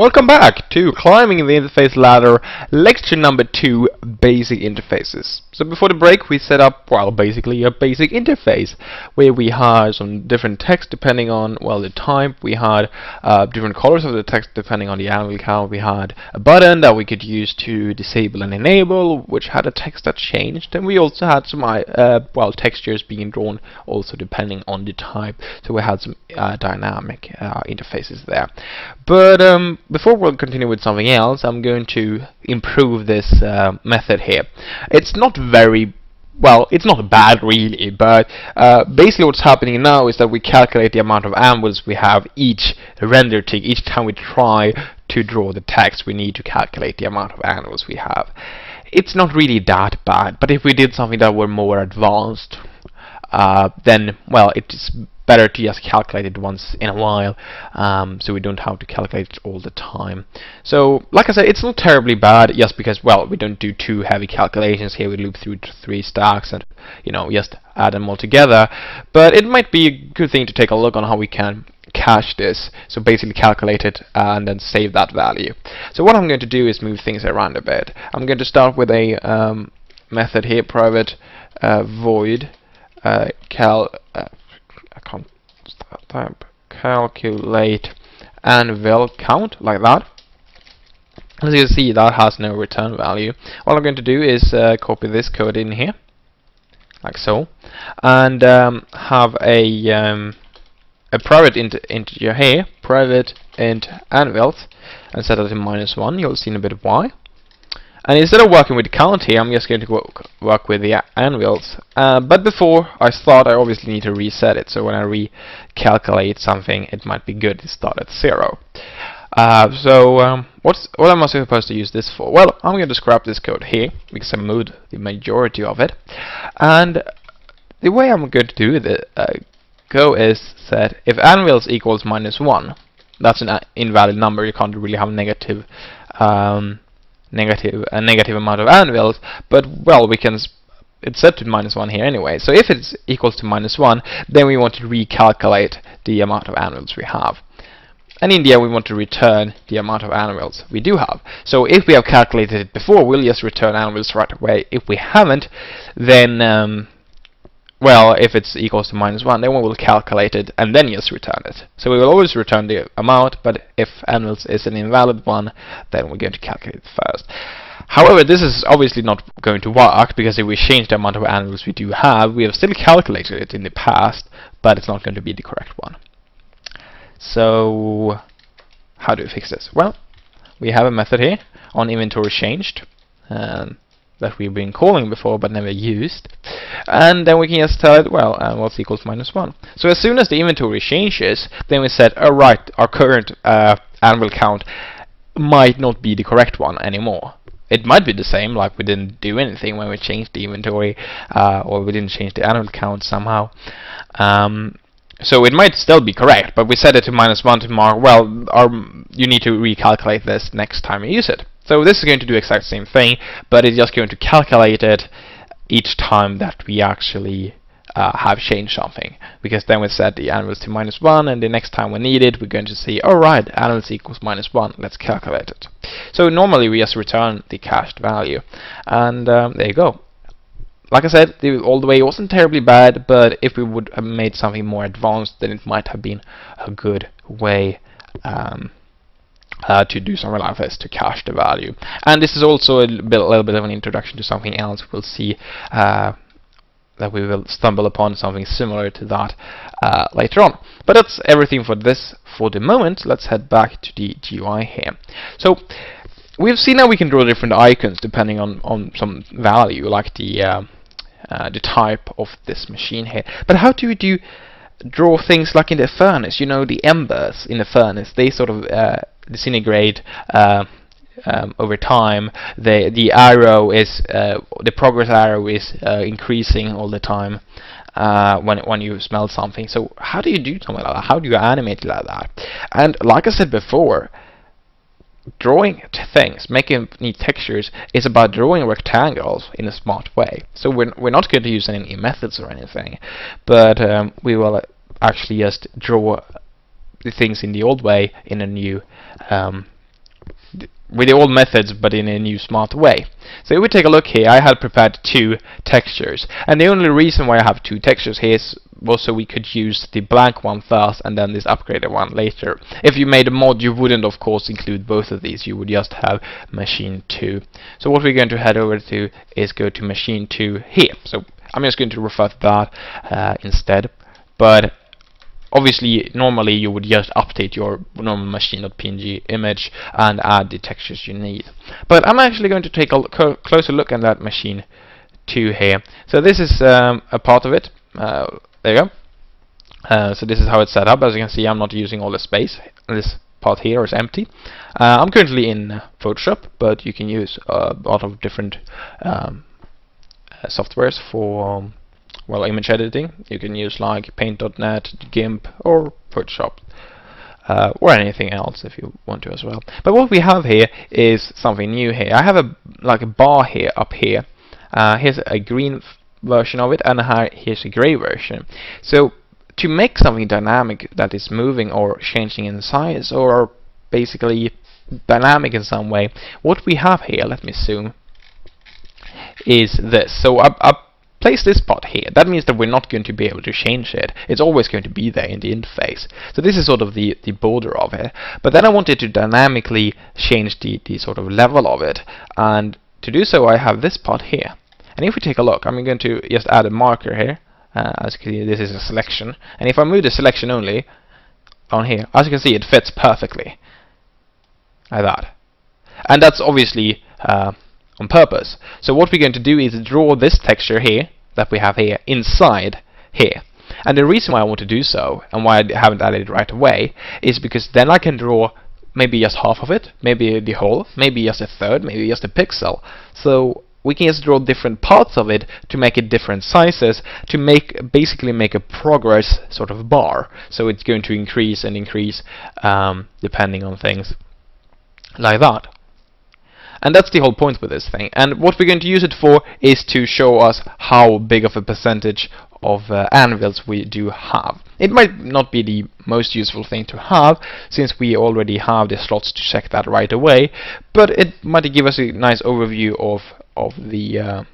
Welcome back to Climbing the Interface Ladder, lecture number 2, Basic Interfaces. So before the break we set up, well, basically a basic interface, where we had some different text depending on, well, the type, we had uh, different colors of the text depending on the anvil count, we had a button that we could use to disable and enable, which had a text that changed, and we also had some, uh, well, textures being drawn also depending on the type, so we had some uh, dynamic uh, interfaces there. But um, before we continue with something else, I'm going to improve this uh, method here. It's not very well, it's not bad really, but uh, basically what's happening now is that we calculate the amount of anvils we have each render tick. Each time we try to draw the text, we need to calculate the amount of anvils we have. It's not really that bad, but if we did something that were more advanced, uh, then, well, it's better to just calculate it once in a while um, so we don't have to calculate it all the time. So like I said it's not terribly bad just because well we don't do too heavy calculations here. We loop through three stacks and you know just add them all together. But it might be a good thing to take a look on how we can cache this. So basically calculate it and then save that value. So what I'm going to do is move things around a bit. I'm going to start with a um, method here private uh, void uh, cal uh, type calculate anvil count like that. As you see that has no return value. All I'm going to do is uh, copy this code in here like so and um, have a um, a private int integer here private int anvils and set that to minus one. You'll see in a bit of why and instead of working with the count here, I'm just going to work, work with the anvils. Uh, but before I start, I obviously need to reset it. So when I recalculate something, it might be good to start at zero. Uh, so um, what's what am I supposed to use this for? Well, I'm going to scrap this code here because I moved the majority of it. And the way I'm going to do the uh, go is set if anvils equals minus one. That's an invalid number. You can't really have negative um, negative a negative amount of anvils, but well, we can it's set to minus 1 here anyway. So if it's equals to minus 1, then we want to recalculate the amount of anvils we have. And in the end, we want to return the amount of anvils we do have. So if we have calculated it before, we'll just return anvils right away. If we haven't, then um, well, if it's equals to minus 1, then we will calculate it and then just return it. So we will always return the amount, but if anvils is an invalid one, then we're going to calculate it first. However, this is obviously not going to work, because if we change the amount of anvils we do have, we have still calculated it in the past, but it's not going to be the correct one. So, how do we fix this? Well, we have a method here on inventory changed. Um, that we've been calling before but never used. And then we can just tell it, well, uh, what's equals minus 1. So as soon as the inventory changes, then we said, alright, our current uh, anvil count might not be the correct one anymore. It might be the same, like we didn't do anything when we changed the inventory, uh, or we didn't change the anvil count somehow. Um, so it might still be correct, but we set it to minus 1 to mark, well, our, you need to recalculate this next time you use it. So this is going to do exact same thing, but it's just going to calculate it each time that we actually uh, have changed something. Because then we set the anvils to minus 1, and the next time we need it, we're going to see, alright, anvils equals minus 1, let's calculate it. So normally we just return the cached value. And um, there you go. Like I said, the, all the way wasn't terribly bad, but if we would have made something more advanced, then it might have been a good way um, uh, to do something like this to cache the value. And this is also a, bit, little bit of an introduction to something else. We'll see uh, that we will stumble upon something similar to that uh, later on. But that's everything for this for the moment. Let's head back to the GUI here. So we've seen how we can draw different icons depending on, on some value, like the uh, the type of this machine here. But how do we do draw things like in the furnace? You know, the embers in the furnace, they sort of uh, disintegrate uh, um, over time. The the arrow is uh, the progress arrow is uh, increasing all the time uh, when when you smell something. So how do you do something like that? How do you animate like that? And like I said before, drawing things, making neat textures, is about drawing rectangles in a smart way. So we're we're not going to use any methods or anything, but um, we will actually just draw the things in the old way in a new um, with the old methods but in a new smart way. So if we take a look here, I had prepared two textures and the only reason why I have two textures here is was so we could use the blank one first and then this upgraded one later. If you made a mod you wouldn't of course include both of these, you would just have machine 2. So what we're going to head over to is go to machine 2 here. So I'm just going to refer to that uh, instead. But obviously normally you would just update your normal machine.png image and add the textures you need. But I'm actually going to take a closer look at that machine 2 here. So this is um, a part of it. Uh, there you go. Uh, so this is how it's set up. As you can see I'm not using all the space. This part here is empty. Uh, I'm currently in Photoshop but you can use a lot of different um, uh, softwares for um, well image editing you can use like paint.net GIMP or Photoshop uh, or anything else if you want to as well. But what we have here is something new here. I have a like a bar here up here. Uh, here's a green version of it and here's a gray version. So to make something dynamic that is moving or changing in size or basically dynamic in some way what we have here let me zoom is this. So up, up place this part here. That means that we're not going to be able to change it. It's always going to be there in the interface. So this is sort of the, the border of it. But then I wanted to dynamically change the, the sort of level of it. And to do so I have this part here. And if we take a look, I'm going to just add a marker here. Uh, as you can see, this is a selection. And if I move the selection only on here, as you can see, it fits perfectly. Like that. And that's obviously uh, on purpose. So what we're going to do is draw this texture here that we have here inside here. And the reason why I want to do so, and why I haven't added it right away, is because then I can draw maybe just half of it, maybe the whole, maybe just a third, maybe just a pixel. So we can just draw different parts of it to make it different sizes to make basically make a progress sort of bar. So it's going to increase and increase um, depending on things like that. And that's the whole point with this thing. And what we're going to use it for is to show us how big of a percentage of uh, anvils we do have. It might not be the most useful thing to have, since we already have the slots to check that right away, but it might give us a nice overview of, of the uh,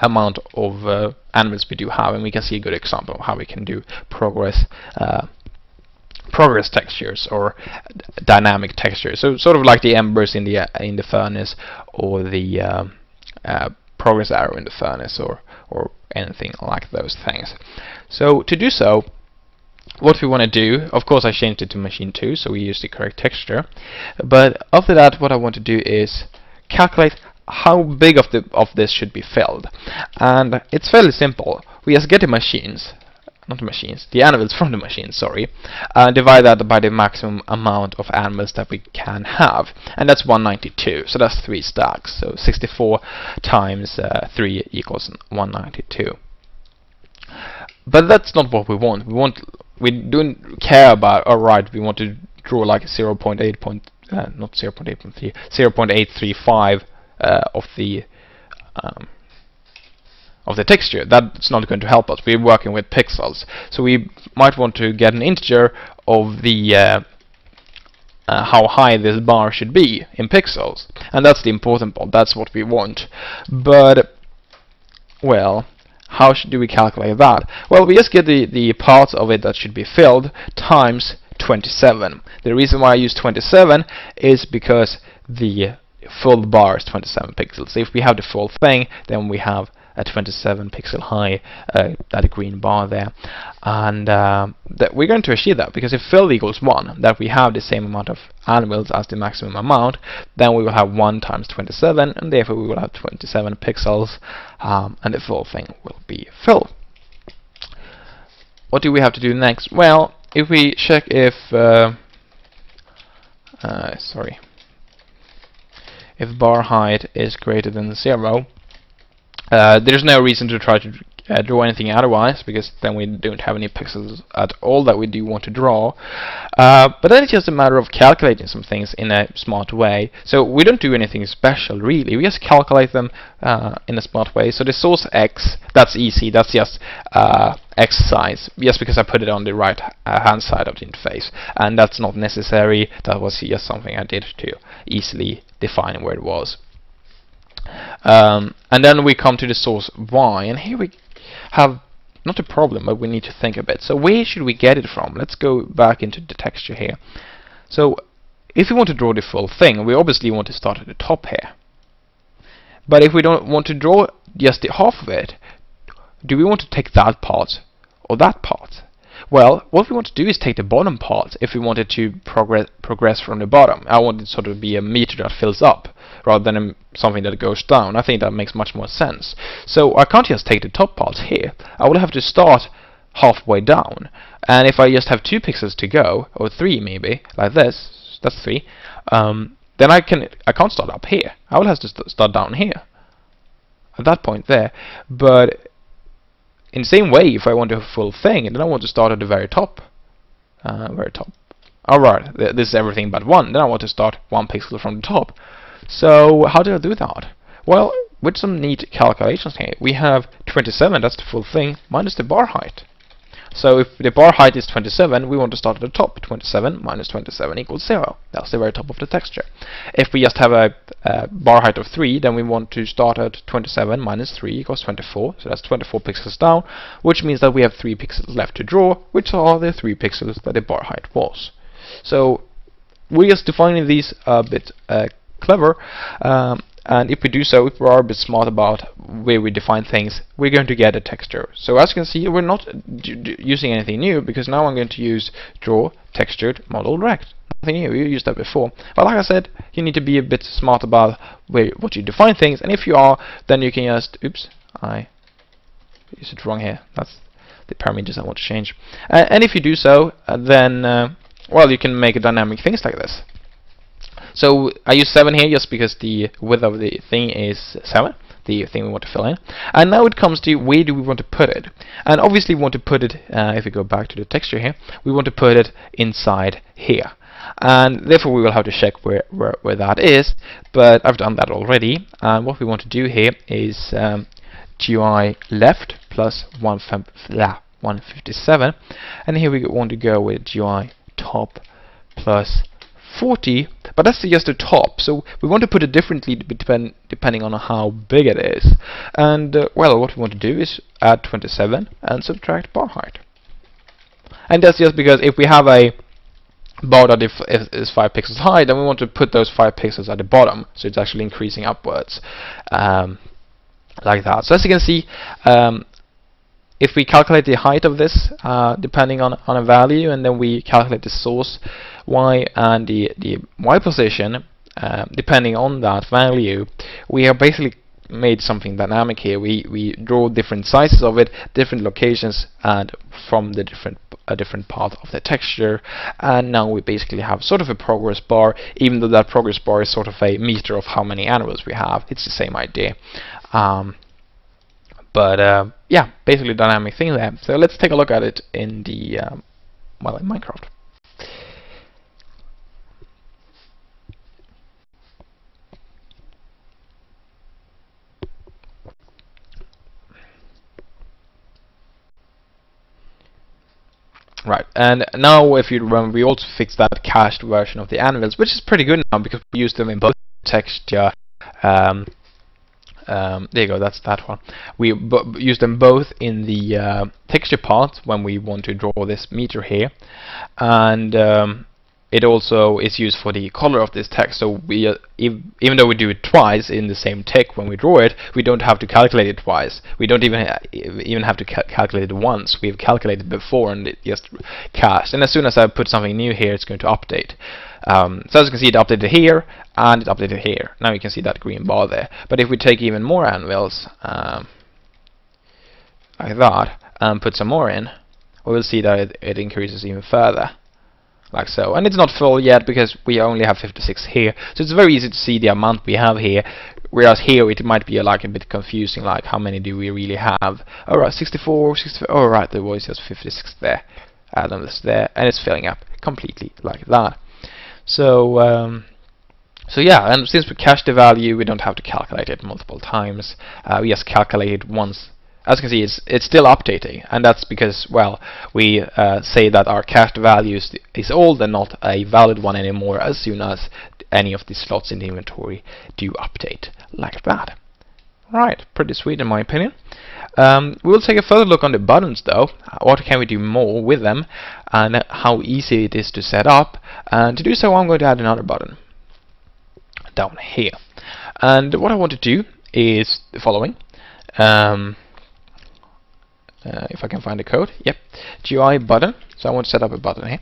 amount of uh, anvils we do have, and we can see a good example of how we can do progress uh, progress textures or dynamic textures. So sort of like the embers in the uh, in the furnace or the uh, uh, progress arrow in the furnace or or anything like those things. So to do so, what we want to do, of course I changed it to machine 2 so we use the correct texture, but after that what I want to do is calculate how big of the of this should be filled and it's fairly simple we just get the machines not the machines, the anvils from the machines, sorry, uh, divide that by the maximum amount of anvils that we can have, and that's 192, so that's 3 stacks, so 64 times uh, 3 equals 192. But that's not what we want, we want, we don't care about, alright, we want to draw like 0 0.8 point, uh, not 0 0.8.3, 0 0.835 uh, of the um, of the texture. That's not going to help us. We're working with pixels. So we might want to get an integer of the uh, uh, how high this bar should be in pixels. And that's the important part. That's what we want. But, well, how do we calculate that? Well, we just get the, the parts of it that should be filled times 27. The reason why I use 27 is because the full bar is 27 pixels. If we have the full thing, then we have a 27 pixel high uh, that green bar there. And uh, that we're going to achieve that because if fill equals 1 that we have the same amount of anvils as the maximum amount then we will have 1 times 27 and therefore we will have 27 pixels um, and the full thing will be filled what do we have to do next? Well if we check if uh, uh sorry. If bar height is greater than 0 uh, there's no reason to try to uh, draw anything otherwise because then we don't have any pixels at all that we do want to draw. Uh, but then it's just a matter of calculating some things in a smart way. So we don't do anything special really. We just calculate them uh, in a smart way. So the source x that's easy that's just uh, x size just because I put it on the right uh, hand side of the interface. And that's not necessary. That was just something I did to easily define where it was um, and then we come to the source y and here we have not a problem, but we need to think a bit. So where should we get it from? Let's go back into the texture here. So if we want to draw the full thing, we obviously want to start at the top here. But if we don't want to draw just the half of it, do we want to take that part or that part? Well, what we want to do is take the bottom part if we wanted to progress progress from the bottom. I want it sort of be a meter that fills up rather than a, something that goes down. I think that makes much more sense. So I can't just take the top part here. I will have to start halfway down. And if I just have two pixels to go, or three maybe, like this, that's three, um, then I can I can't start up here. I will have to st start down here. At that point there. But in the same way, if I want a full thing, and then I want to start at the very top. Uh, very top. Alright, th this is everything but one. Then I want to start one pixel from the top. So how do I do that? Well, with some neat calculations here, we have 27, that's the full thing, minus the bar height. So if the bar height is 27, we want to start at the top. 27 minus 27 equals 0. That's the very top of the texture. If we just have a, a, bar height of 3, then we want to start at 27 minus 3 equals 24. So that's 24 pixels down, which means that we have 3 pixels left to draw, which are the 3 pixels that the bar height was. So we're just defining these a bit uh, clever. Um, and if we do so, if we are a bit smart about where we define things, we're going to get a texture. So as you can see, we're not using anything new because now I'm going to use draw textured model rect. Nothing new, you used that before. But like I said, you need to be a bit smart about where what you define things, and if you are, then you can just oops, I used it wrong here. That's the parameters I want to change. Uh, and if you do so, uh, then uh, well, you can make dynamic things like this. So I use 7 here just because the width of the thing is 7 the thing we want to fill in. And now it comes to where do we want to put it. And obviously we want to put it, uh, if we go back to the texture here, we want to put it inside here. And therefore we will have to check where, where, where that is, but I've done that already. And what we want to do here is um, GUI left plus 157, and here we want to go with GUI top plus 40 but that's just the top. So we want to put it differently depend, depending on how big it is. And uh, well what we want to do is add 27 and subtract bar height. And that's just because if we have a bar that is 5 pixels high then we want to put those 5 pixels at the bottom. So it's actually increasing upwards um, like that. So as you can see um, if we calculate the height of this uh, depending on, on a value and then we calculate the source y and the, the y position uh, depending on that value we have basically made something dynamic here. We we draw different sizes of it different locations and from the different a different part of the texture. And now we basically have sort of a progress bar even though that progress bar is sort of a meter of how many anvils we have. It's the same idea. Um, but uh, yeah basically dynamic thing there. So let's take a look at it in the um, well in Minecraft Right, and now if you remember, we also fixed that cached version of the anvils, which is pretty good now because we use them in both texture. Um, um, there you go, that's that one. We use them both in the uh, texture part when we want to draw this meter here, and um, it also is used for the color of this text so we uh, ev even though we do it twice in the same tick when we draw it we don't have to calculate it twice. We don't even ha even have to ca calculate it once. We've calculated before and it just cast and as soon as I put something new here it's going to update. Um, so as you can see it updated here and it updated here. Now you can see that green bar there. But if we take even more anvils um, like that and put some more in we will see that it, it increases even further like so. And it's not full yet because we only have 56 here, so it's very easy to see the amount we have here. Whereas here it might be like a bit confusing, like how many do we really have? Alright, 64, 64, alright, there was just 56 there. Atoms there, and it's filling up completely like that. So, um, so yeah, and since we cache the value, we don't have to calculate it multiple times. Uh, we just calculate it once as you can see, it's, it's still updating, and that's because, well, we uh, say that our cached value is, old and not a valid one anymore as soon as any of the slots in the inventory do update like that. Right, pretty sweet in my opinion. Um, we'll take a further look on the buttons though, what can we do more with them, and how easy it is to set up, and to do so I'm going to add another button down here. And what I want to do is the following. Um, uh, if I can find the code. Yep, GUI button. So I want to set up a button here.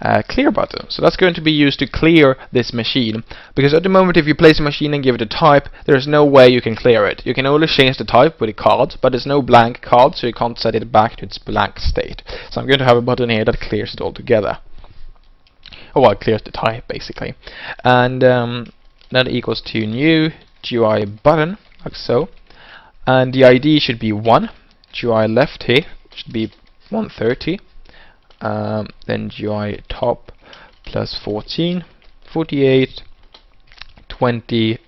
Uh, clear button. So that's going to be used to clear this machine because at the moment if you place a machine and give it a type there's no way you can clear it. You can only change the type with a card but there's no blank card so you can't set it back to its blank state. So I'm going to have a button here that clears it all together. Oh well, it clears the type basically. And um, that equals to new GUI button like so and the ID should be 1 GUI left here should be 130 um, then GUI top plus 14 48 20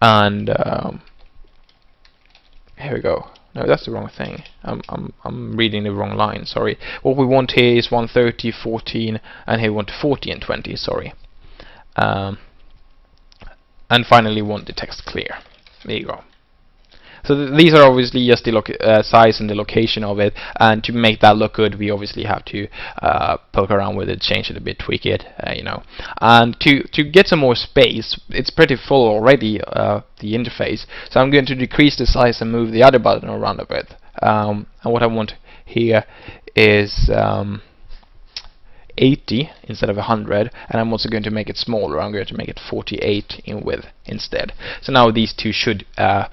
and um, here we go. No that's the wrong thing. I'm, I'm, I'm reading the wrong line sorry. What we want here is 130 14 and here we want 40 and 20 sorry. Um, and finally want the text clear. There you go so th these are obviously just the uh, size and the location of it, and to make that look good, we obviously have to uh, poke around with it, change it a bit, tweak it, uh, you know. And to to get some more space, it's pretty full already, uh, the interface. So I'm going to decrease the size and move the other button around a bit. Um, and what I want here is um, 80 instead of 100 and I'm also going to make it smaller I'm going to make it 48 in width instead so now these two should uh,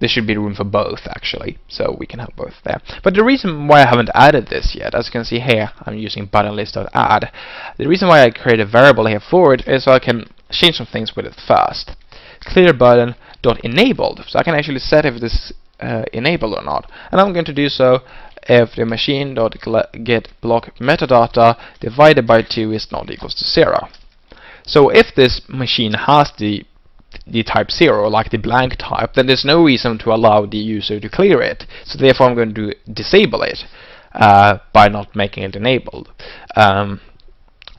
there should be room for both actually so we can have both there. But the reason why I haven't added this yet as you can see here I'm using button list.add the reason why I create a variable here for it is so I can change some things with it first clear button dot enabled. So I can actually set if this uh, enabled or not. And I'm going to do so if the machine dot get block metadata divided by 2 is not equals to 0 so if this machine has the the type 0, like the blank type, then there's no reason to allow the user to clear it. So therefore I'm going to disable it uh, by not making it enabled. Um,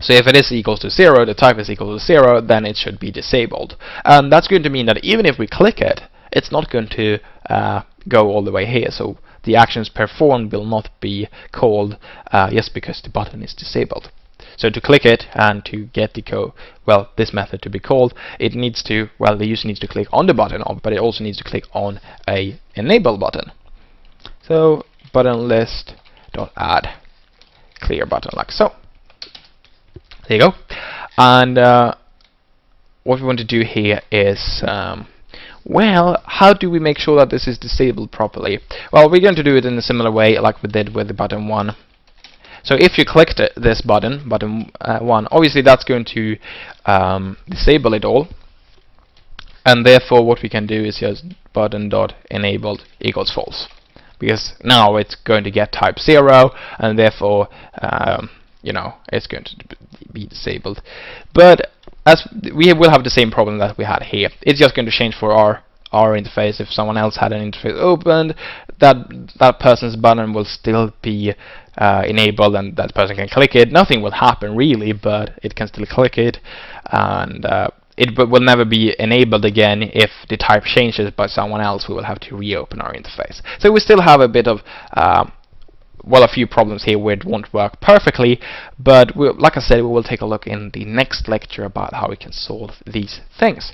so if it is equals to 0, the type is equal to 0, then it should be disabled. And that's going to mean that even if we click it, it's not going to uh, go all the way here. So the actions performed will not be called uh, just because the button is disabled. So to click it and to get the code, well, this method to be called, it needs to, well, the user needs to click on the button, but it also needs to click on a enable button. So button list dot add clear button like so. There you go. And uh, what we want to do here is um, well, how do we make sure that this is disabled properly? Well, we're going to do it in a similar way like we did with the button 1 so if you clicked this button, button uh, 1, obviously that's going to um, disable it all. And therefore what we can do is just button dot enabled equals false. Because now it's going to get type 0 and therefore um, you know it's going to be disabled. But as we will have the same problem that we had here. It's just going to change for our our interface. If someone else had an interface opened, that that person's button will still be uh, enabled and that person can click it. Nothing will happen really, but it can still click it and uh, it will never be enabled again if the type changes by someone else. We will have to reopen our interface. So we still have a bit of uh, well, a few problems here where it won't work perfectly, but like I said, we will take a look in the next lecture about how we can solve these things.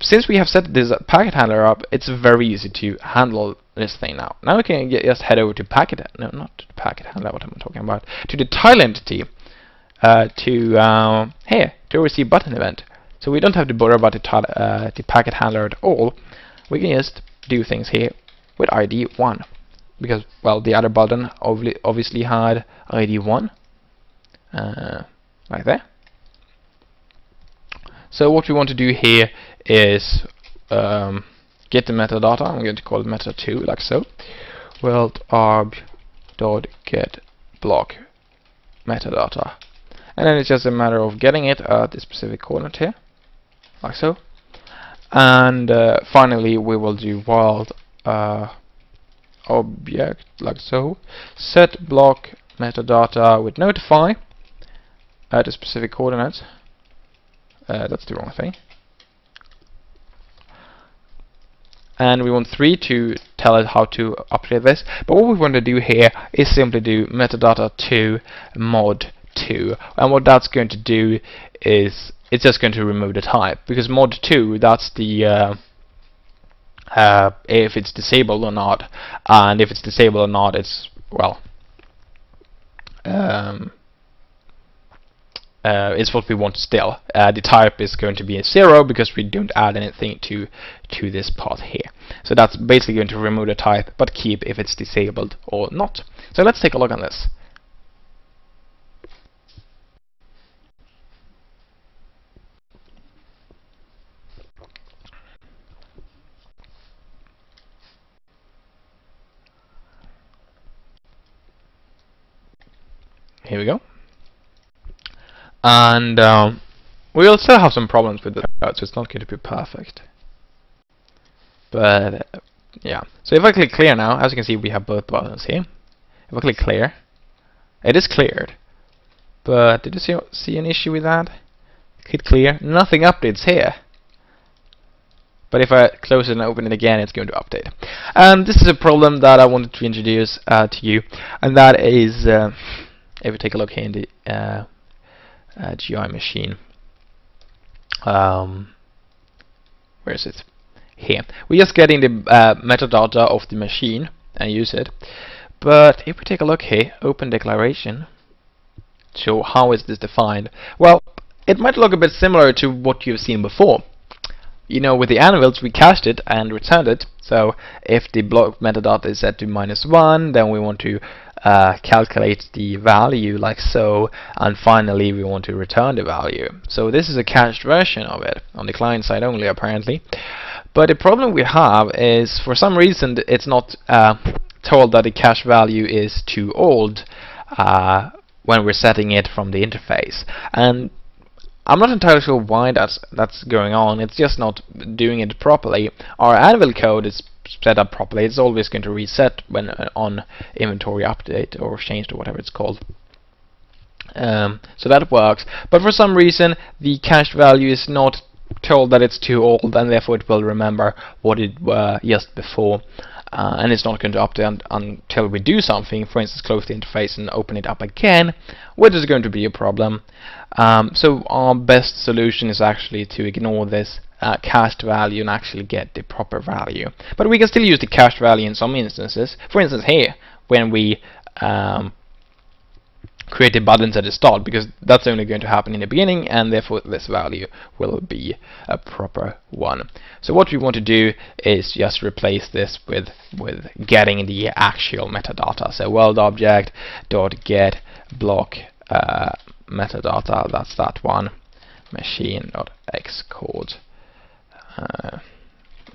Since we have set this packet handler up, it's very easy to handle this thing now. Now we can get, just head over to packet, no, not packet handler, what am I talking about, to the tile entity, uh, to, uh, here, to receive button event. So we don't have to bother about the, tile, uh, the packet handler at all. We can just do things here with ID 1. Because, well, the other button obviously had ID 1. Uh, like there. So what we want to do here is um, get the metadata. I'm going to call it meta2 like so. World arb dot get block metadata, and then it's just a matter of getting it at the specific coordinate here, like so. And uh, finally, we will do world uh, object like so. Set block metadata with notify at a specific coordinate. Uh, that's the wrong thing. And we want 3 to tell it how to update this. But what we want to do here is simply do metadata to mod 2. And what that's going to do is it's just going to remove the type. Because mod 2, that's the... Uh, uh, if it's disabled or not, and if it's disabled or not, it's well, um, uh, is what we want still. Uh, the type is going to be a zero because we don't add anything to to this part here. So that's basically going to remove the type, but keep if it's disabled or not. So let's take a look on this. Here we go. And um, we'll still have some problems with the layout, so it's not going to be perfect. But uh, yeah, so if I click clear now, as you can see, we have both buttons here. If I click clear, it is cleared. But did you see, see an issue with that? Click clear, nothing updates here. But if I close it and open it again, it's going to update. And this is a problem that I wanted to introduce uh, to you, and that is. Uh, if we take a look here in the uh, GUI machine, um, where is it? Here. We're just getting the uh, metadata of the machine and use it. But if we take a look here, open declaration, so how is this defined? Well, it might look a bit similar to what you've seen before. You know, with the anvils, we cached it and returned it. So if the block metadata is set to minus 1, then we want to uh, calculate the value like so and finally we want to return the value so this is a cached version of it on the client side only apparently but the problem we have is for some reason it's not uh, told that the cache value is too old uh, when we're setting it from the interface and I'm not entirely sure why that's that's going on. It's just not doing it properly. Our Anvil code is set up properly, it's always going to reset when uh, on inventory update or changed or whatever it's called. Um, so that works, but for some reason the cached value is not told that it's too old and therefore it will remember what it were just before uh, and it's not going to update un until we do something, for instance close the interface and open it up again, which is going to be a problem. Um, so our best solution is actually to ignore this uh, cached value and actually get the proper value. But we can still use the cached value in some instances. For instance here, when we um, create the buttons at the start, because that's only going to happen in the beginning, and therefore this value will be a proper one. So what we want to do is just replace this with with getting the actual metadata. So world object dot get block uh, metadata. That's that one. Machine dot x xcode uh,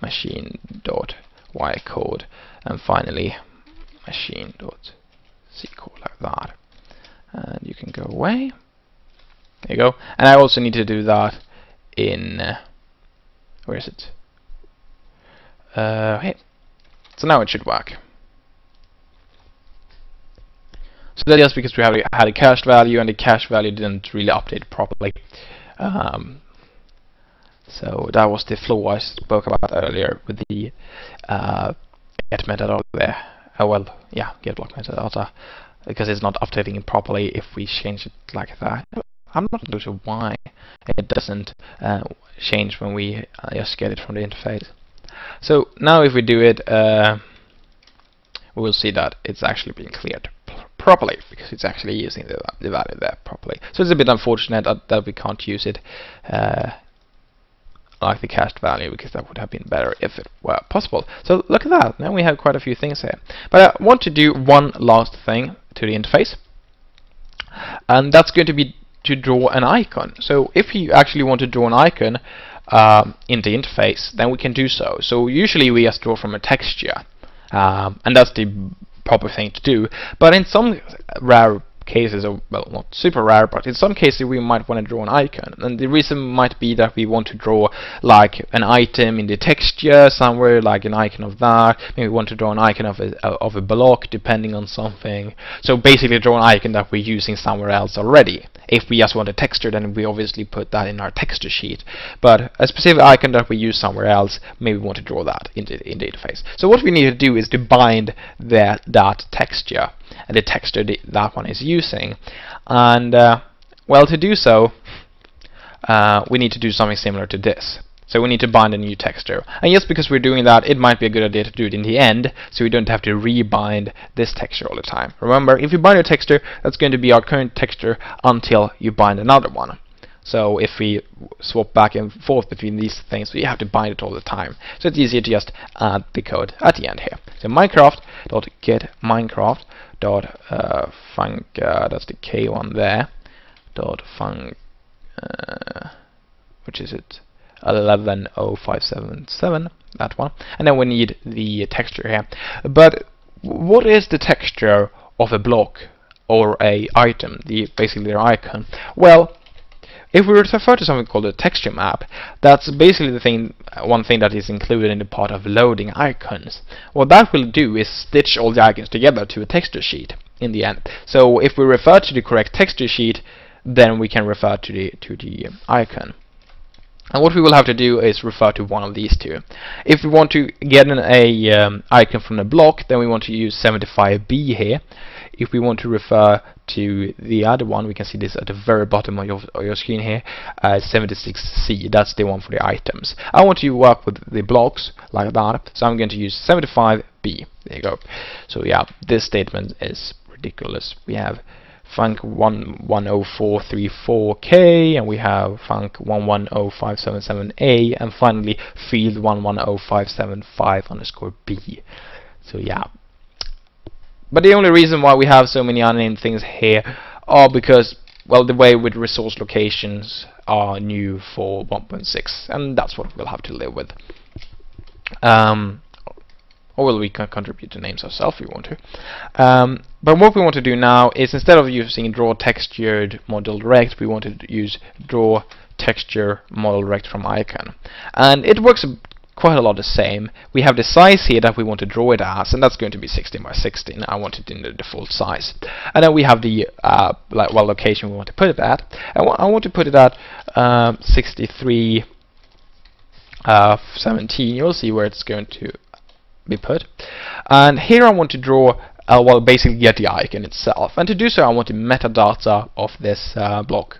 machine dot y code and finally machine dot c code like that. And you can go away. There you go. And I also need to do that in uh, where is it? Uh, hey so now it should work. So that's because we have had a cached value and the cache value didn't really update properly. Um, so that was the flaw I spoke about earlier with the uh, get metadata there. Oh well, yeah, get block metadata because it's not updating it properly if we change it like that. I'm not sure why it doesn't uh, change when we uh, just get it from the interface. So now if we do it, uh, we will see that it's actually being cleared properly because it's actually using the, the value there properly. So it's a bit unfortunate that, that we can't use it uh, like the cached value because that would have been better if it were possible. So look at that, now we have quite a few things here. But I want to do one last thing to the interface and that's going to be to draw an icon. So if you actually want to draw an icon um, in the interface, then we can do so. So usually we just draw from a texture, um, and that's the proper thing to do. But in some rare cases, or well, not super rare, but in some cases we might want to draw an icon. And the reason might be that we want to draw like an item in the texture somewhere, like an icon of that. Maybe we want to draw an icon of a uh, of a block, depending on something. So basically, draw an icon that we're using somewhere else already. If we just want a texture, then we obviously put that in our texture sheet. But a specific icon that we use somewhere else, maybe we want to draw that in the, in the interface. So what we need to do is to bind that, that texture the texture that one is using. And uh, well, to do so, uh, we need to do something similar to this. So we need to bind a new texture. And just because we're doing that, it might be a good idea to do it in the end, so we don't have to rebind this texture all the time. Remember, if you bind a texture, that's going to be our current texture until you bind another one. So if we swap back and forth between these things, we have to bind it all the time. So it's easier to just add the code at the end here. So Minecraft.get Minecraft dot uh, func uh, that's the K one there dot func uh, which is it? 110577 that one. And then we need the texture here. But what is the texture of a block or a item the basically their icon? Well if we refer to something called a texture map, that's basically the thing, one thing that is included in the part of loading icons. What that will do is stitch all the icons together to a texture sheet in the end. So if we refer to the correct texture sheet, then we can refer to the to the icon. And what we will have to do is refer to one of these two. If we want to get an a um, icon from a block, then we want to use 75b here. If we want to refer to the other one, we can see this at the very bottom of your, of your screen here, uh, 76C, that's the one for the items. I want to work with the blocks like that, so I'm going to use 75B. There you go. So yeah, this statement is ridiculous. We have func 110434K and we have func 110577A and finally field 110575 underscore B. So yeah, but the only reason why we have so many unnamed things here are because, well, the way with resource locations are new for 1.6, and that's what we'll have to live with. Um, or will we can contribute the names ourselves if we want to. Um, but what we want to do now is instead of using draw textured model direct, we want to use draw texture model direct from icon. And it works quite a lot the same. We have the size here that we want to draw it as, and that's going to be 16 by 16. I want it in the default size. And then we have the uh, like well location we want to put it at. And I want to put it at um, 63 uh, 17. You'll see where it's going to be put. And here I want to draw uh, well basically get the icon itself. And to do so I want the metadata of this uh, block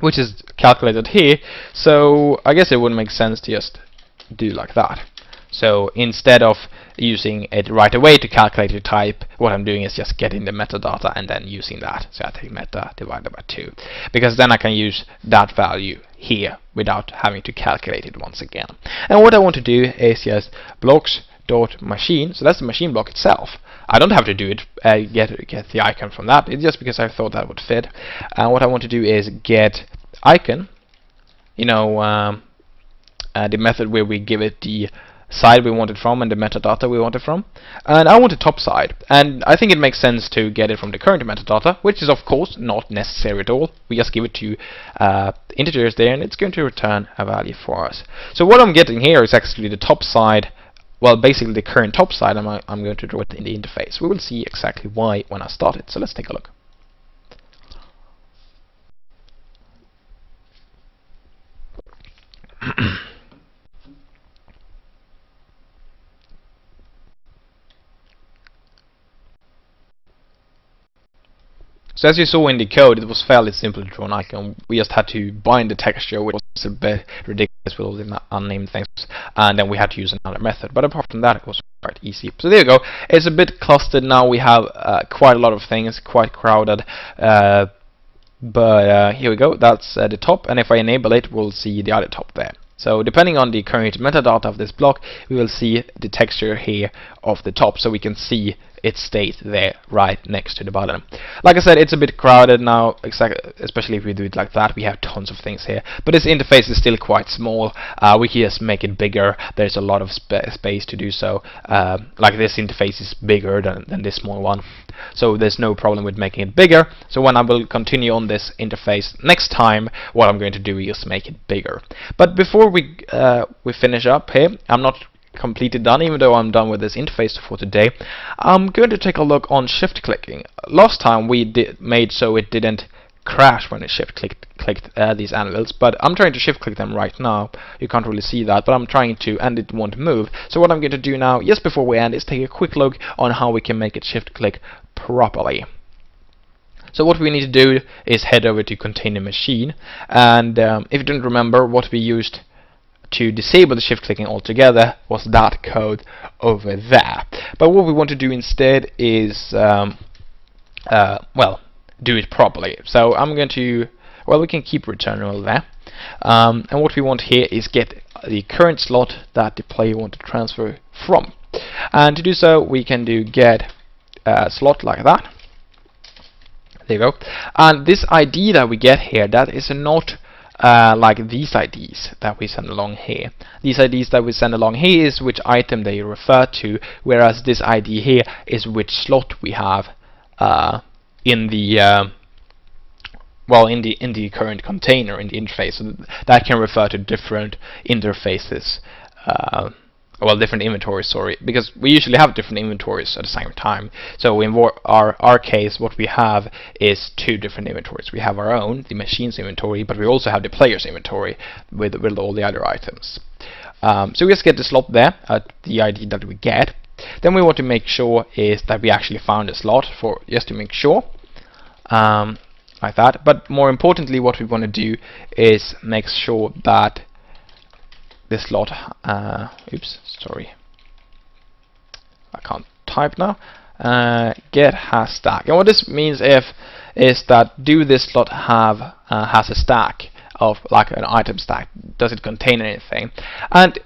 which is calculated here so I guess it wouldn't make sense to just do like that. So instead of using it right away to calculate the type, what I'm doing is just getting the metadata and then using that. So I take meta divided by 2. Because then I can use that value here without having to calculate it once again. And what I want to do is just blocks dot machine. So that's the machine block itself. I don't have to do it, uh, get get the icon from that. It's just because I thought that would fit. And what I want to do is get icon. You know, um, uh, the method where we give it the side we want it from and the metadata we want it from. And I want a top side. And I think it makes sense to get it from the current metadata, which is of course not necessary at all. We just give it to uh, integers there and it's going to return a value for us. So what I'm getting here is actually the top side well, basically the current top side, I'm, I'm going to draw it in the interface. We will see exactly why when I start it. So let's take a look. So as you saw in the code, it was fairly simple to draw an icon. We just had to bind the texture, which was a bit ridiculous with all the unnamed things, and then we had to use another method. But apart from that, it was quite easy. So there you go. It's a bit clustered now. We have uh, quite a lot of things, quite crowded. Uh, but uh, here we go. That's uh, the top, and if I enable it, we'll see the other top there. So depending on the current metadata of this block, we will see the texture here of the top, so we can see it stays there right next to the button. Like I said, it's a bit crowded now, exactly, especially if we do it like that. We have tons of things here, but this interface is still quite small. Uh, we can just make it bigger. There's a lot of spa space to do so. Uh, like this interface is bigger than, than this small one, so there's no problem with making it bigger. So when I will continue on this interface next time, what I'm going to do is make it bigger. But before we uh, we finish up here, I'm not completely done, even though I'm done with this interface for today. I'm going to take a look on shift clicking. Last time we did made so it didn't crash when it shift clicked clicked uh, these anvils but I'm trying to shift click them right now you can't really see that but I'm trying to and it won't move so what I'm going to do now just before we end is take a quick look on how we can make it shift click properly so what we need to do is head over to container machine and um, if you don't remember what we used to disable the shift clicking altogether was that code over there. But what we want to do instead is, um, uh, well, do it properly. So I'm going to, well, we can keep return all there. Um, and what we want here is get the current slot that the player want to transfer from. And to do so, we can do get uh, slot like that. There you go. And this ID that we get here, that is not uh, like these IDs that we send along here. These IDs that we send along here is which item they refer to, whereas this ID here is which slot we have uh, in the uh, well in the in the current container in the interface. So that can refer to different interfaces. Uh, well different inventories sorry because we usually have different inventories at the same time. So in our our case what we have is two different inventories. We have our own the machine's inventory but we also have the player's inventory with with all the other items. Um, so we just get the slot there at the ID that we get. Then we want to make sure is that we actually found a slot for just to make sure um, like that. But more importantly what we want to do is make sure that this slot uh, oops sorry. I can't type now. Uh, get has stack. And what this means if is that do this slot have uh, has a stack of like an item stack? Does it contain anything? And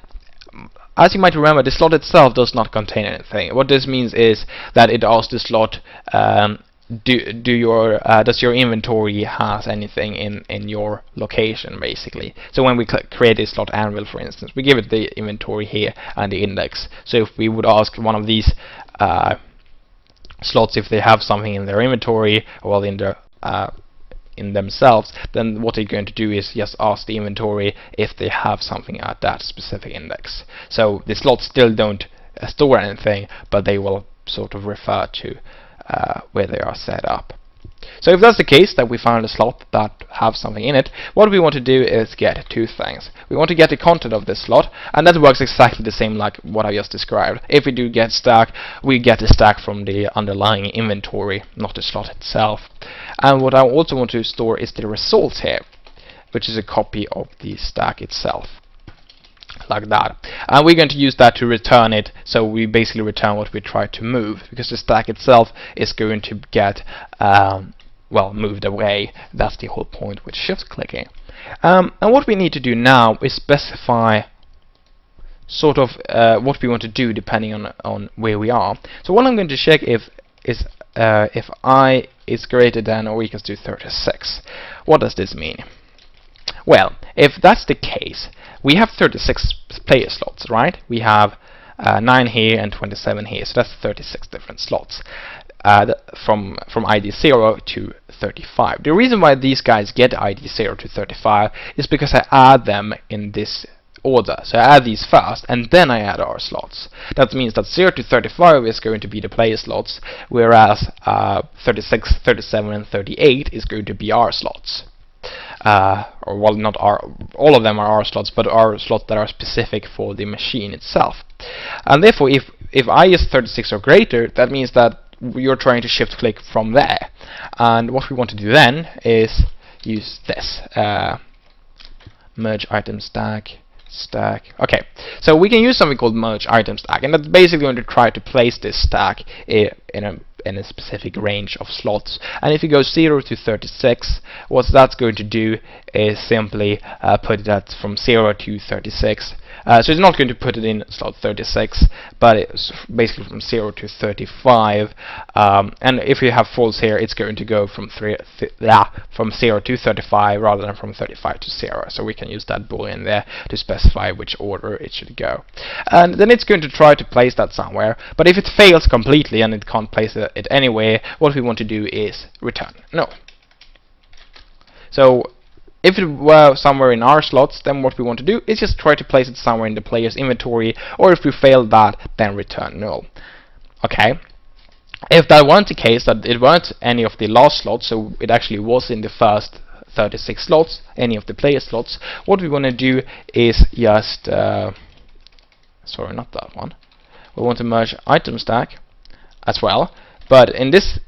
as you might remember, the slot itself does not contain anything. What this means is that it asks the slot um, do do your uh, does your inventory has anything in in your location basically? So when we create a slot anvil for instance we give it the inventory here and the index. So if we would ask one of these uh, slots if they have something in their inventory well in the uh, in themselves then what they're going to do is just ask the inventory if they have something at that specific index. So the slots still don't uh, store anything but they will sort of refer to uh, where they are set up. So if that's the case, that we found a slot that have something in it, what we want to do is get two things. We want to get the content of this slot, and that works exactly the same like what I just described. If we do get stack, we get the stack from the underlying inventory, not the slot itself. And what I also want to store is the results here, which is a copy of the stack itself like that. And we're going to use that to return it. So we basically return what we try to move because the stack itself is going to get um, well moved away. That's the whole point with shift clicking. Um, and what we need to do now is specify sort of uh, what we want to do depending on on where we are. So what I'm going to check if is uh, if i is greater than or equals to 36 what does this mean? Well, if that's the case, we have 36 player slots, right? We have uh, 9 here and 27 here, so that's 36 different slots. Uh, from from ID 0 to 35. The reason why these guys get ID 0 to 35 is because I add them in this order. So I add these first, and then I add our slots. That means that 0 to 35 is going to be the player slots, whereas uh, 36, 37, and 38 is going to be our slots uh, or well not R all of them are R slots but R slots that are specific for the machine itself. And therefore if if I is 36 or greater that means that you're trying to shift click from there. And what we want to do then is use this uh, merge item stack stack. Okay so we can use something called merge item stack and that's basically going to try to place this stack in a any specific range of slots. And if you go 0 to 36, what that's going to do is simply uh, put that from 0 to 36 uh, so it's not going to put it in slot 36, but it's basically from 0 to 35. Um, and if you have false here, it's going to go from three, th from 0 to 35 rather than from 35 to 0. So we can use that boolean there to specify which order it should go. And then it's going to try to place that somewhere. But if it fails completely and it can't place it, it anywhere, what we want to do is return null. So if it were somewhere in our slots, then what we want to do is just try to place it somewhere in the player's inventory, or if we fail that, then return null. Okay. If that weren't the case, that it weren't any of the last slots, so it actually was in the first 36 slots, any of the player slots, what we want to do is just, uh, sorry, not that one. We want to merge item stack as well, but in this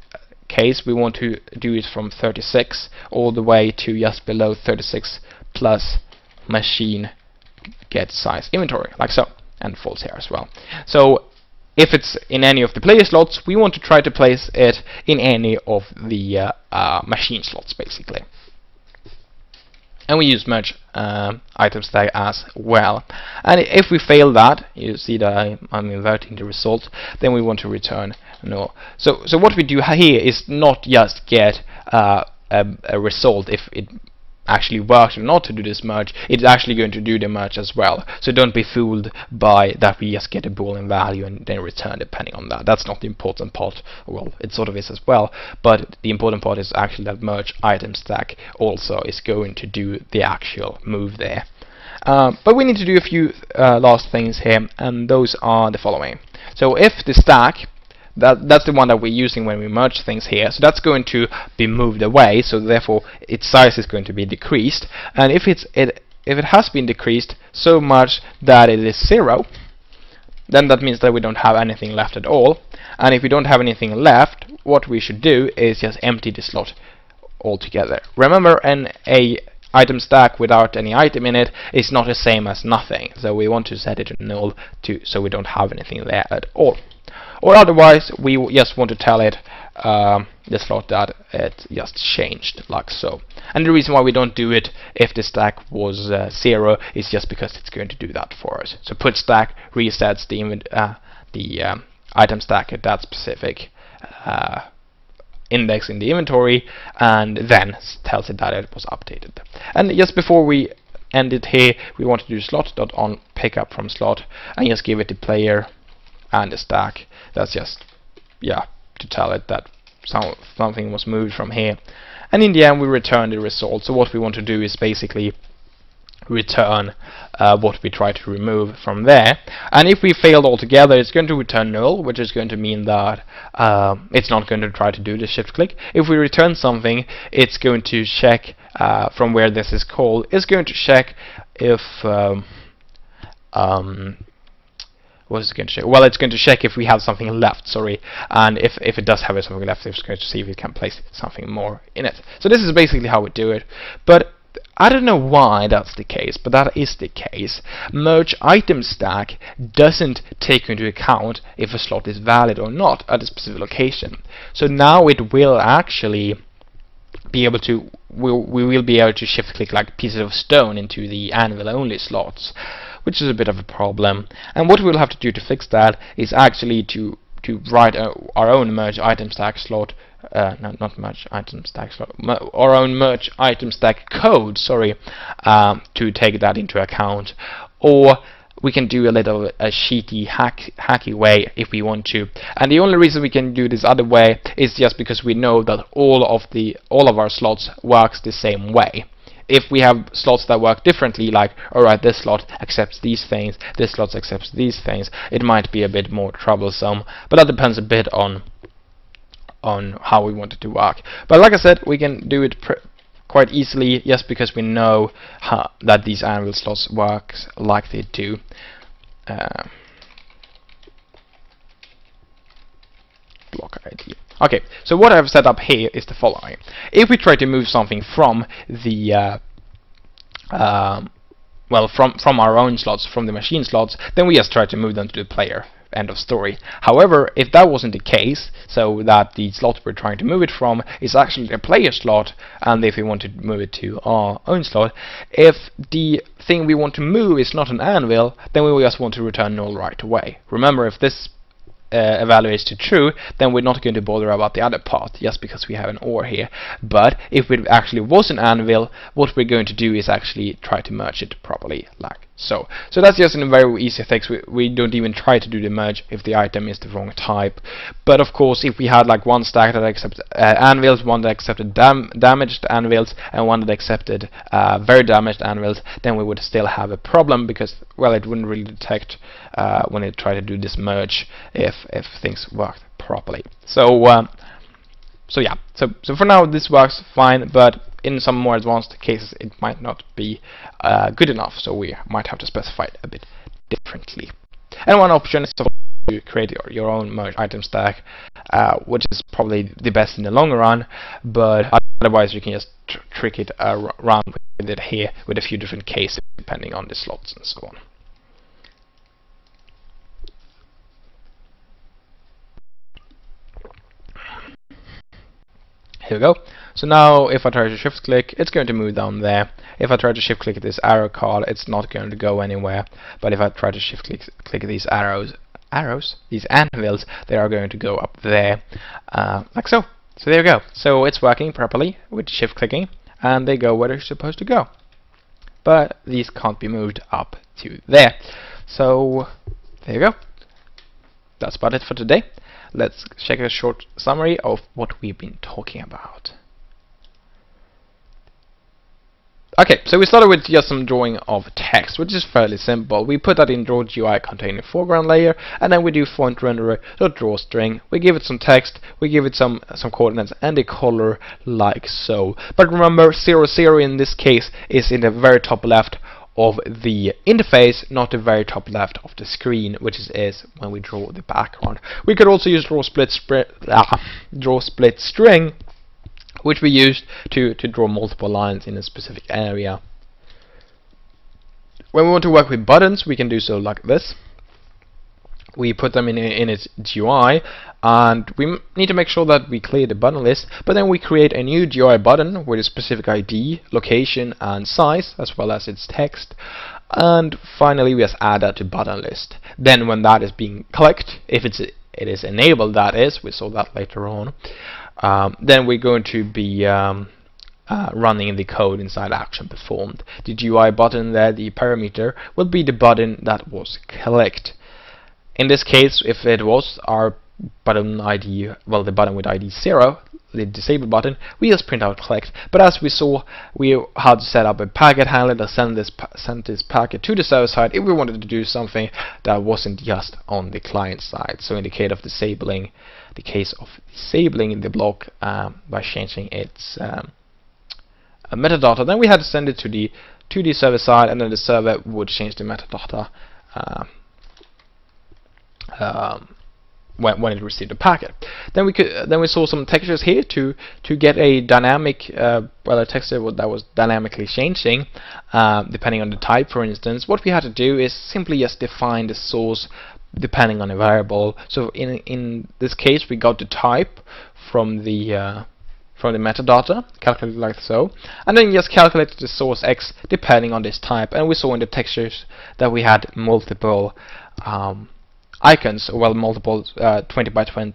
case we want to do it from 36 all the way to just below 36 plus machine get size inventory like so and false here as well. So if it's in any of the player slots we want to try to place it in any of the uh, uh, machine slots basically and we use merge uh, item stack as well. And if we fail that you see that I, I'm inverting the result then we want to return null so so what we do here is not just get uh, a, a result if it actually works or not to do this merge, it's actually going to do the merge as well. So don't be fooled by that we just get a boolean value and then return depending on that. That's not the important part. Well, it sort of is as well, but the important part is actually that merge item stack also is going to do the actual move there. Uh, but we need to do a few uh, last things here, and those are the following. So if the stack that that's the one that we're using when we merge things here. So that's going to be moved away so therefore its size is going to be decreased. And if it's it if it has been decreased so much that it is zero then that means that we don't have anything left at all. And if we don't have anything left what we should do is just empty the slot altogether. Remember an a item stack without any item in it is not the same as nothing. So we want to set it to null to so we don't have anything there at all or otherwise we just want to tell it um, the slot that it just changed like so. And the reason why we don't do it if the stack was uh, zero is just because it's going to do that for us. So put stack resets the uh, the um, item stack at that specific uh, index in the inventory and then tells it that it was updated. And just before we end it here we want to do slot dot on pickup from slot and just give it the player and the stack. That's just, yeah, to tell it that some, something was moved from here. And in the end we return the result. So what we want to do is basically return uh, what we try to remove from there and if we failed altogether it's going to return null which is going to mean that uh, it's not going to try to do the shift click if we return something it's going to check uh, from where this is called it's going to check if um, um, what is it going to check? Well, it's going to check if we have something left, sorry, and if, if it does have something left, it's going to see if it can place something more in it. So this is basically how we do it, but I don't know why that's the case, but that is the case. Merge item stack doesn't take into account if a slot is valid or not at a specific location. So now it will actually be able to we'll, we will be able to shift click like pieces of stone into the anvil only slots which is a bit of a problem. And what we'll have to do to fix that is actually to to write a, our own merge item stack slot uh, no, not merge item stack slot, our own merge item stack code, sorry, um, to take that into account. Or we can do a little a cheaty hack, hacky way if we want to. And the only reason we can do this other way is just because we know that all of the all of our slots works the same way if we have slots that work differently, like, alright, this slot accepts these things, this slot accepts these things, it might be a bit more troublesome, but that depends a bit on on how we want it to work. But like I said, we can do it quite easily just because we know how, that these anvil slots work like they do. Uh, block ID. Okay, so what I've set up here is the following. If we try to move something from the uh, um, well, from from our own slots, from the machine slots, then we just try to move them to the player end of story. However, if that wasn't the case, so that the slot we're trying to move it from is actually a player slot, and if we want to move it to our own slot, if the thing we want to move is not an anvil, then we just want to return null right away. Remember, if this uh, evaluates to true, then we're not going to bother about the other part, just because we have an OR here. But if it actually was an anvil, what we're going to do is actually try to merge it properly, like so. So that's just a very easy fix. We, we don't even try to do the merge if the item is the wrong type. But of course, if we had like one stack that accepted uh, anvils, one that accepted dam damaged anvils, and one that accepted uh, very damaged anvils, then we would still have a problem because, well, it wouldn't really detect uh, when it tried to do this merge if if things worked properly. So. Um, so yeah, so so for now this works fine, but in some more advanced cases it might not be uh, good enough, so we might have to specify it a bit differently. And one option is to create your, your own merge item stack, uh, which is probably the best in the long run, but otherwise you can just tr trick it uh, around with it here with a few different cases depending on the slots and so on. Here we go. So now if I try to shift click, it's going to move down there. If I try to shift click this arrow card, it's not going to go anywhere. But if I try to shift click, click these arrows, arrows, these anvils, they are going to go up there, uh, like so. So there you go. So it's working properly with shift clicking, and they go where they're supposed to go. But these can't be moved up to there. So there you go. That's about it for today let's check a short summary of what we've been talking about. Okay, so we started with just some drawing of text, which is fairly simple. We put that in draw GUI containing foreground layer, and then we do font renderer draw string. We give it some text, we give it some some coordinates and a color like so. But remember, 0, 0 in this case is in the very top left of the interface, not the very top left of the screen, which is, is when we draw the background. We could also use draw split, ah, draw split string, which we used to, to draw multiple lines in a specific area. When we want to work with buttons, we can do so like this. We put them in, in its GUI and we need to make sure that we clear the button list but then we create a new GUI button with a specific ID, location and size as well as its text. And finally we just add that to button list. Then when that is being clicked if it's it is enabled that is we saw that later on um, then we're going to be um, uh, running the code inside action performed the GUI button there the parameter will be the button that was clicked in this case, if it was our button ID, well, the button with ID 0, the disable button, we just print out clicked. But as we saw, we had to set up a packet handler to send this send this packet to the server side if we wanted to do something that wasn't just on the client side. So in the case of disabling, the case of disabling the block um, by changing its um, metadata, then we had to send it to the 2D server side, and then the server would change the metadata. Uh, um, when, when it received a packet. Then we could then we saw some textures here to to get a dynamic uh, well a texture that was dynamically changing uh, depending on the type. For instance, what we had to do is simply just define the source depending on a variable. So in in this case, we got the type from the uh, from the metadata, calculated like so, and then just calculated the source x depending on this type. And we saw in the textures that we had multiple um, icons, well multiple uh, 20 by 20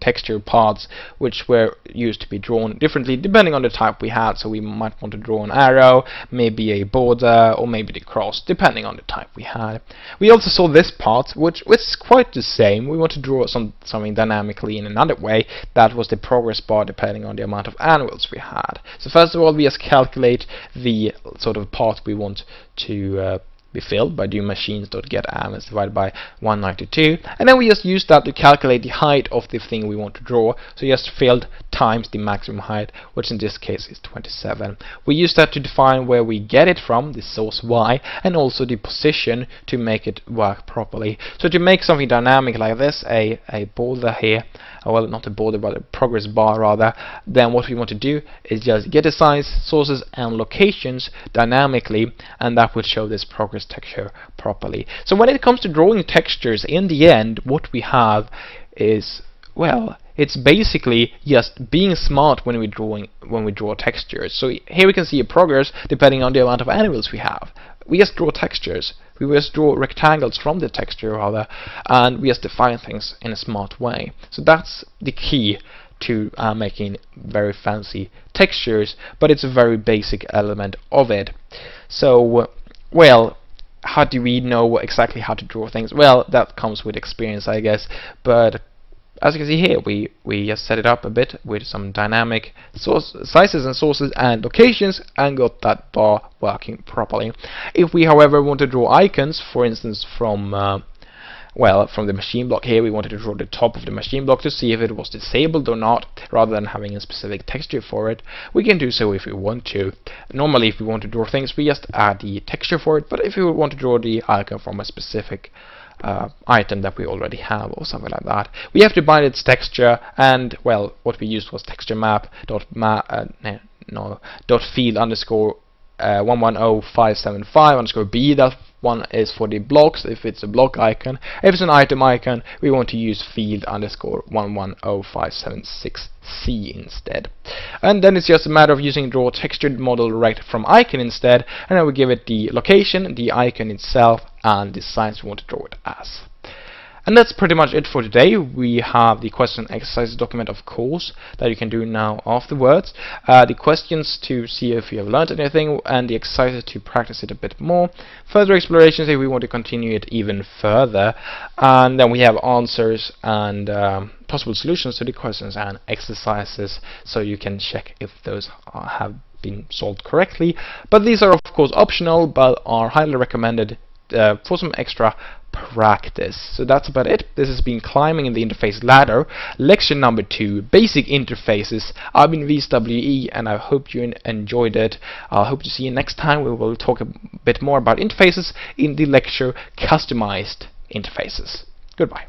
texture paths which were used to be drawn differently depending on the type we had. So we might want to draw an arrow maybe a border or maybe the cross depending on the type we had. We also saw this part which was quite the same. We want to draw some something dynamically in another way. That was the progress bar depending on the amount of anvils we had. So first of all we just calculate the sort of path we want to uh, be filled by doing machines.get anvils divided by 192 and then we just use that to calculate the height of the thing we want to draw. So just filled times the maximum height, which in this case is 27. We use that to define where we get it from, the source y, and also the position to make it work properly. So to make something dynamic like this, a, a border here, well not a border but a progress bar rather, then what we want to do is just get the size, sources and locations dynamically and that will show this progress texture properly. So when it comes to drawing textures, in the end what we have is well it's basically just being smart when we drawing when we draw textures. So here we can see a progress depending on the amount of anvils we have. We just draw textures. We just draw rectangles from the texture rather, and we just define things in a smart way. So that's the key to uh, making very fancy textures, but it's a very basic element of it. So, well, how do we know exactly how to draw things? Well, that comes with experience, I guess, but as you can see here, we, we just set it up a bit with some dynamic source sizes and sources and locations and got that bar working properly. If we, however, want to draw icons, for instance, from uh, well, from the machine block here, we wanted to draw the top of the machine block to see if it was disabled or not, rather than having a specific texture for it. We can do so if we want to. Normally, if we want to draw things, we just add the texture for it, but if we want to draw the icon from a specific uh, item that we already have or something like that. We have to bind its texture and well what we used was texture map dot ma uh, no dot field underscore uh, 110575 underscore b. That one is for the blocks. If it's a block icon if it's an item icon we want to use field underscore 110576c instead. And then it's just a matter of using draw textured model rect from icon instead. And then we give it the location the icon itself and the size we want to draw it as and that's pretty much it for today. We have the question exercise document, of course, that you can do now afterwards. Uh, the questions to see if you have learned anything, and the exercises to practice it a bit more. Further explorations if we want to continue it even further. And then we have answers and um, possible solutions to the questions and exercises, so you can check if those are, have been solved correctly. But these are, of course, optional, but are highly recommended uh, for some extra practice. So that's about it. This has been Climbing in the Interface Ladder, lecture number two, Basic Interfaces. I've been VSWE and I hope you enjoyed it. I hope to see you next time. We will talk a bit more about interfaces in the lecture Customized Interfaces. Goodbye.